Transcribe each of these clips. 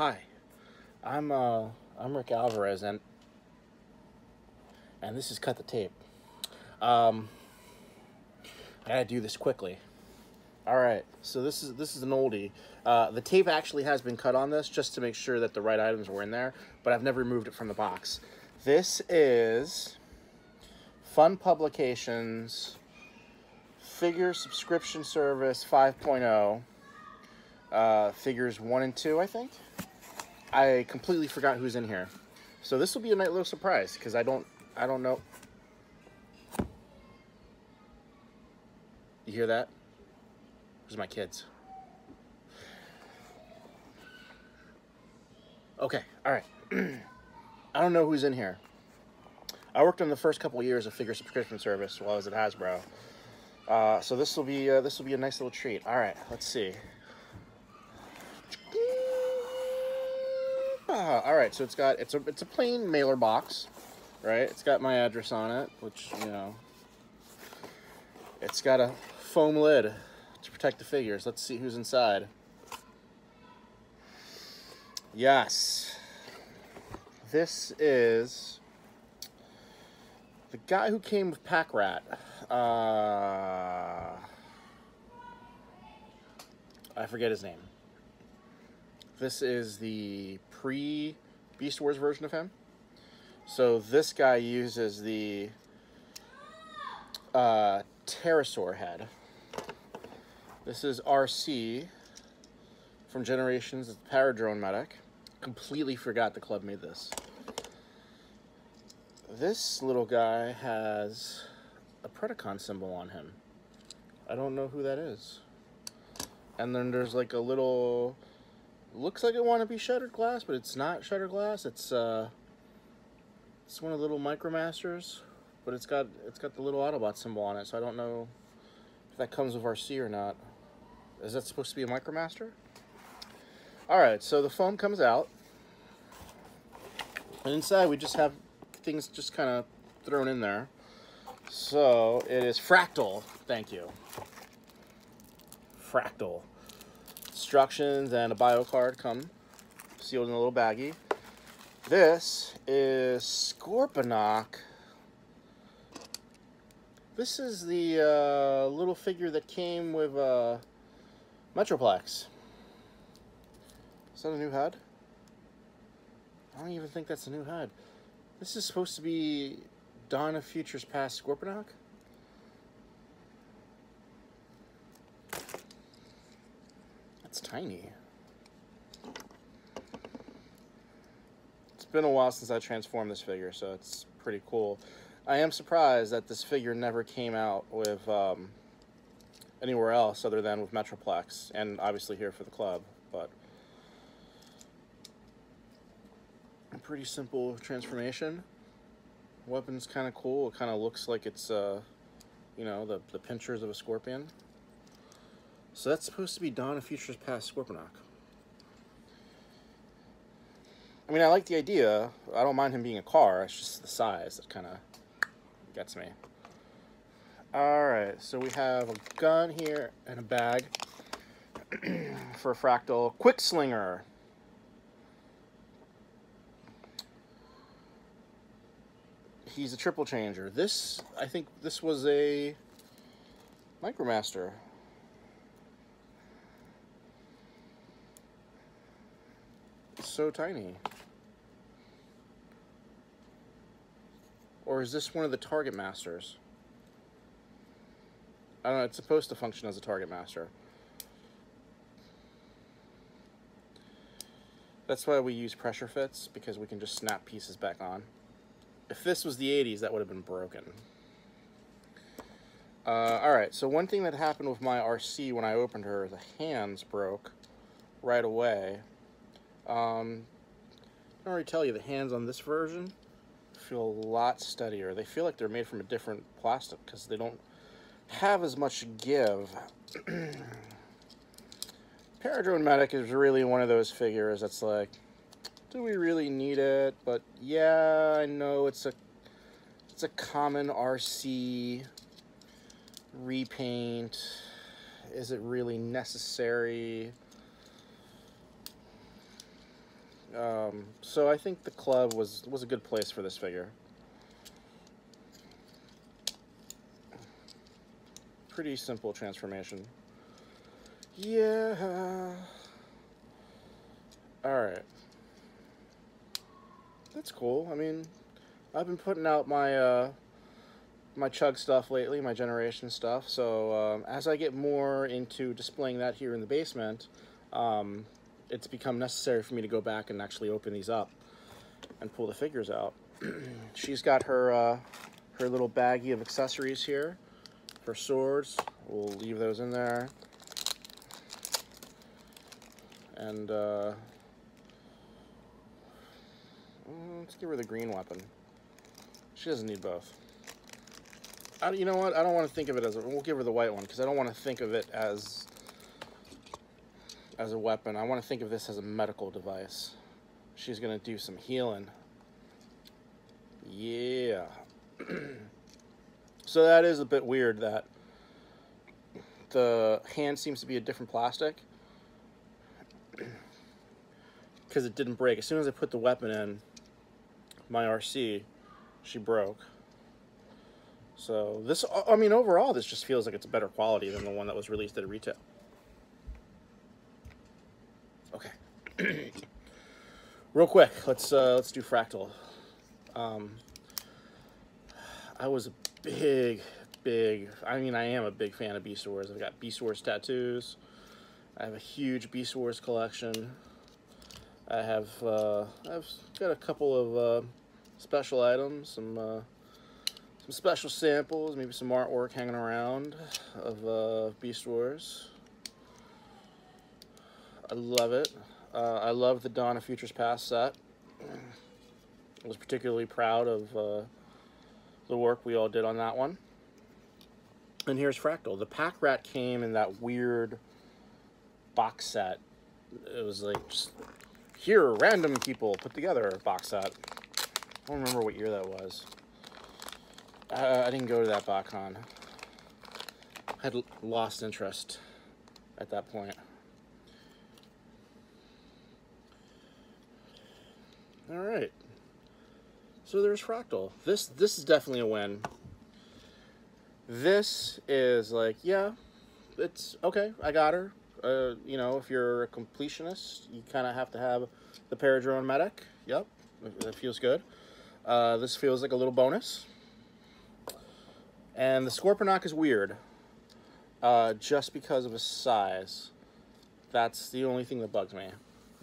Hi, I'm uh, I'm Rick Alvarez, and and this is cut the tape. Um, I gotta do this quickly. All right, so this is this is an oldie. Uh, the tape actually has been cut on this just to make sure that the right items were in there, but I've never removed it from the box. This is Fun Publications Figure Subscription Service 5.0. Uh, figures 1 and 2, I think. I completely forgot who's in here. So this will be a nice little surprise because I don't I don't know. You hear that? Where's my kids? Okay, all right. I don't know who's in here. I worked on the first couple of years of figure subscription service while I was at Hasbro. Uh, so this will be uh, this will be a nice little treat. All right, let's see. Ah, all right, so it's got it's a it's a plain mailer box, right? It's got my address on it, which you know. It's got a foam lid to protect the figures. Let's see who's inside. Yes, this is the guy who came with Pack Rat. Uh, I forget his name. This is the pre Beast Wars version of him. So this guy uses the uh, pterosaur head. This is Arcee from Generations, it's Paradrone Medic. Completely forgot the club made this. This little guy has a Predacon symbol on him. I don't know who that is. And then there's like a little looks like it want to be Shattered Glass, but it's not Shattered Glass. It's uh, it's one of the little Micromasters, but it's got it's got the little Autobot symbol on it. So I don't know if that comes with Arcee or not. Is that supposed to be a Micromaster? All right, so the foam comes out, and inside we just have things just kind of thrown in there. So it is fractal. Thank you. Fractal instructions and a bio card come sealed in a little baggie. This is Scorponok. This is the uh, little figure that came with uh, Metroplex. Is that a new head? I don't even think that's a new head. This is supposed to be Dawn of Futures Past Scorponok? Tiny. It's been a while since I transformed this figure, so it's pretty cool. I am surprised that this figure never came out with um, anywhere else other than with Metroplex, and obviously here for the club, but a pretty simple transformation. Weapon's kind of cool. It kind of looks like it's, uh, you know, the, the pinchers of a scorpion. So that's supposed to be Dawn of Futures Past Scorponok. I mean, I like the idea. I don't mind him being a car. It's just the size that kind of gets me. Alright, so we have a gun here and a bag for a fractal. Quick Slinger. He's a triple changer. This, I think this was a Micromaster. So tiny. Or is this one of the target masters? I don't know, it's supposed to function as a target master. That's why we use pressure fits, because we can just snap pieces back on. If this was the 80s, that would have been broken. Uh, Alright, so one thing that happened with my Arcee when I opened her, the hands broke right away. Um, I don't already tell you, the hands on this version feel a lot steadier. They feel like they're made from a different plastic because they don't have as much give. Paradrone Medic is really one of those figures that's like, do we really need it? But yeah, I know it's a it's a common Arcee repaint. Is it really necessary? Um, so I think the club was was a good place for this figure. Pretty simple transformation. Yeah. Alright. That's cool. I mean, I've been putting out my uh, my chug stuff lately, my generation stuff. So um, as I get more into displaying that here in the basement, um, it's become necessary for me to go back and actually open these up and pull the figures out. She's got her uh, her little baggie of accessories here, her swords. We'll leave those in there. And uh, mm, let's give her the green weapon. She doesn't need both. I, you know what? I don't want to think of it as a, we'll give her the white one because I don't want to think of it as as a weapon. I want to think of this as a medical device. She's going to do some healing. Yeah. so that is a bit weird that the hand seems to be a different plastic because it didn't break. As soon as I put the weapon in my Arcee, she broke. So this, I mean, overall, this just feels like it's a better quality than the one that was released at retail. Okay. Real quick, let's uh, let's do fractal. Um, I was a big, big. I mean, I am a big fan of Beast Wars. I've got Beast Wars tattoos. I have a huge Beast Wars collection. I have uh, I've got a couple of uh, special items, some uh, some special samples, maybe some artwork hanging around of uh, Beast Wars. I love it. Uh, I love the Dawn of Futures Past set. I was particularly proud of uh, the work we all did on that one. And here's Fractal. The Pack Rat came in that weird box set. It was like, just, here, random people put together a box set. I don't remember what year that was. Uh, I didn't go to that BotCon. I had lost interest at that point. All right. So there's Fractal. This this is definitely a win. This is like, yeah, it's okay. I got her. Uh, you know, if you're a completionist, you kind of have to have the Paradrone Medic. Yep, that feels good. Uh, this feels like a little bonus. And the Scorponok is weird, uh, just because of his size. That's the only thing that bugs me.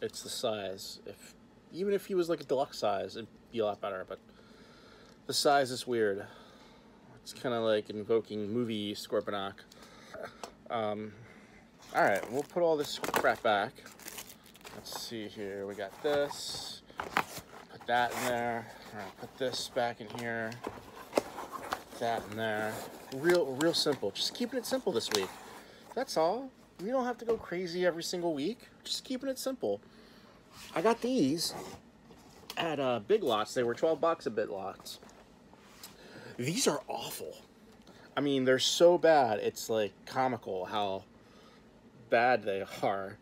It's the size. If even if he was like a deluxe size, it'd be a lot better. But the size is weird. It's kind of like invoking movie Scorponok. Um, all right, we'll put all this crap back. Let's see here. We got this. Put that in there. Put this back in here. That in there. Real, real simple. Just keeping it simple this week. That's all. We don't have to go crazy every single week. Just keeping it simple. I got these at uh, Big Lots. They were 12 bucks a Big Lots. These are awful. I mean, they're so bad. It's like comical how bad they are.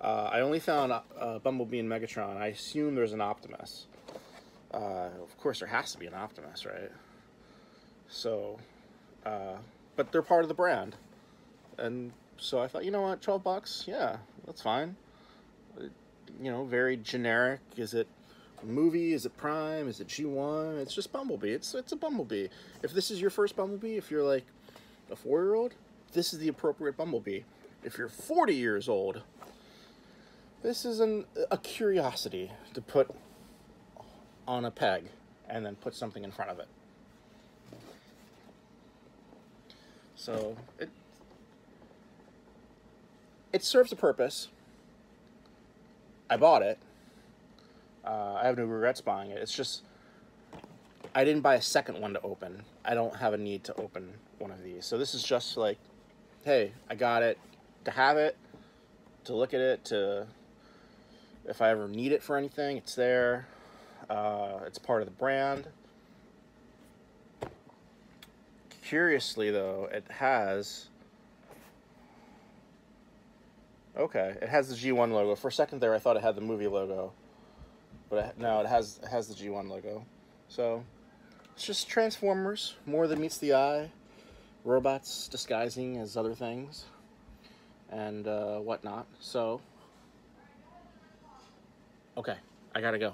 Uh, I only found uh, Bumblebee and Megatron. I assume there's an Optimus. Uh, of course, there has to be an Optimus, right? So, uh, but they're part of the brand. And so I thought, you know what, 12 bucks? Yeah, that's fine you know, very generic. Is it movie? Is it Prime? Is it G1? It's just Bumblebee. It's it's a Bumblebee. If this is your first Bumblebee, if you're like a four-year-old, this is the appropriate Bumblebee. If you're 40 years old, this is an, a curiosity to put on a peg and then put something in front of it. So it it serves a purpose. I bought it. Uh, I have no regrets buying it. It's just I didn't buy a second one to open. I don't have a need to open one of these. So this is just like, hey, I got it to have it, to look at it, to if I ever need it for anything, it's there. Uh, it's part of the brand. Curiously, though, it has Okay, it has the G1 logo. For a second there, I thought it had the movie logo. but it, no, it has it has the G1 logo. So it's just Transformers, more than meets the eye. Robots disguising as other things and uh, whatnot. So, okay, I gotta go.